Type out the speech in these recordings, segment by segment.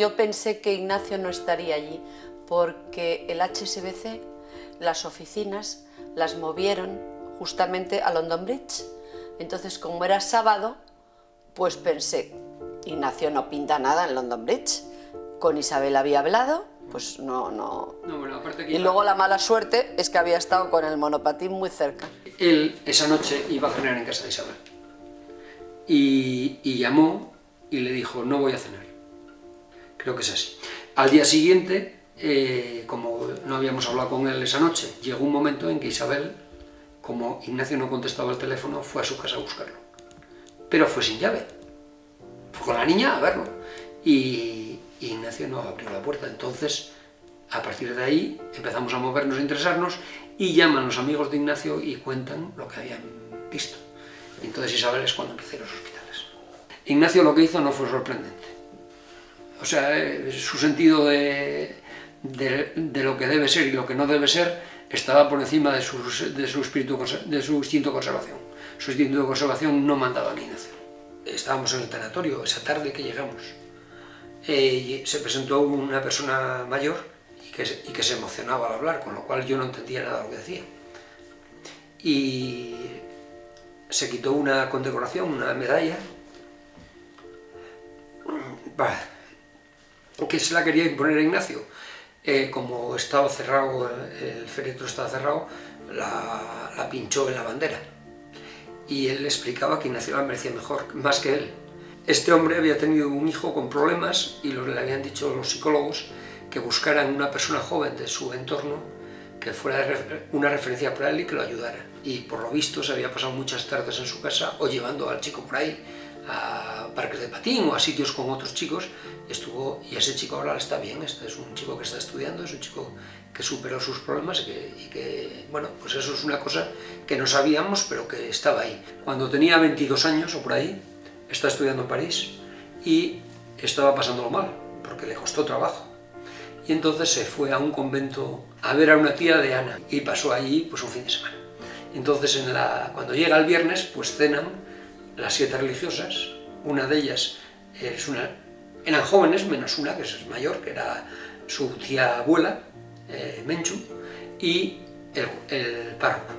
Yo pensé que Ignacio no estaría allí porque el HSBC, las oficinas, las movieron justamente a London Bridge. Entonces, como era sábado, pues pensé, Ignacio no pinta nada en London Bridge. Con Isabel había hablado, pues no, no. No, bueno, aparte que Y luego la mala suerte es que había estado con el monopatín muy cerca. él esa noche iba a cenar en casa de Isabel. Y, y llamó y le dijo, no voy a cenar. Creo que es así. Al día siguiente, eh, como no habíamos hablado con él esa noche, llegó un momento en que Isabel, como Ignacio no contestaba el teléfono, fue a su casa a buscarlo. Pero fue sin llave. Fue con la niña a verlo. Y, Ignacio no abrió la puerta. Entonces, a partir de ahí, empezamos a movernos, a interesarnos, y llaman los amigos de Ignacio y cuentan lo que habían visto. Entonces Isabel es cuando empieza los hospitales. Ignacio lo que hizo no fue sorprendente. O sea, eh, su sentido de, de- lo que debe ser y lo que no debe ser estaba por encima de, de su, de su instinto de conservación. Su instinto de conservación no mandaba en Ignacio. Estábamos en el tanatorio esa tarde que llegamos. Eh, y se presentó una persona mayor y que, se- emocionaba al hablar, con lo cual yo no entendía nada de lo que decía. Y se quitó una condecoración, una medalla, que se la quería imponer a Ignacio. Eh, como estaba cerrado, el féretro estaba cerrado, la, la pinchó en la bandera. Y él le explicaba que Ignacio la merecía mejor, más que él. Este hombre había tenido un hijo con problemas y lo, le habían dicho los psicólogos que buscaran una persona joven de su entorno que fuera una referencia para él y que lo ayudara. Y por lo visto se había pasado muchas tardes en su casa o llevando al chico por ahí a parques de patín o a sitios con otros chicos estuvo y ese chico ahora está bien este es un chico que está estudiando es un chico que superó sus problemas y que, bueno pues eso es una cosa que no sabíamos pero que estaba ahí cuando tenía 22 años o por ahí está estudiando en París y estaba pasándolo mal porque le costó trabajo y entonces se fue a un convento a ver a una tía de Ana y pasó allí pues un fin de semana. Entonces cuando llega el viernes pues cenan las siete religiosas, una de ellas es una, eran jóvenes menos una que es mayor, que era su tía abuela, eh, Menchu, y el, el párroco.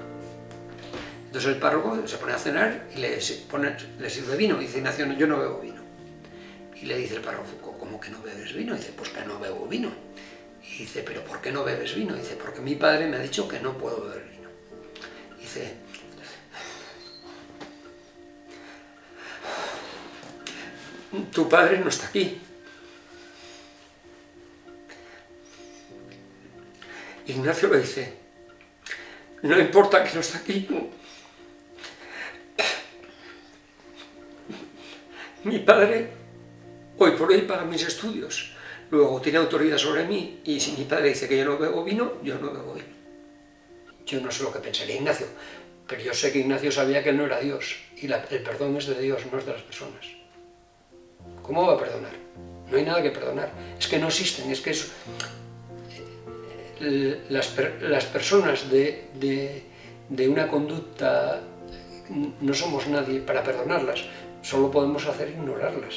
Entonces el párroco se pone a cenar y le, pone, le sirve vino y dice Ignacio, "No, yo no bebo vino. Y le dice el párroco, ¿cómo que no bebes vino? Y dice, pues que no bebo vino. Y dice, ¿pero por qué no bebes vino? Y dice, porque mi padre me ha dicho que no puedo beber vino. Dice, tu padre no está aquí. Ignacio le dice, no importa que no está aquí. Mi padre hoy por hoy paga mis estudios. Luego tiene autoridad sobre mí y si mi padre dice que yo no bebo vino, yo no bebo vino. Yo no sé lo que pensaría Ignacio, pero yo sé que Ignacio sabía que él no era Dios y el perdón es de Dios, no es de las personas. ¿Cómo va a perdonar? No hay nada que perdonar. Es que no existen, es que eh, las, las personas de- de una conducta no somos nadie para perdonarlas, solo podemos hacer ignorarlas.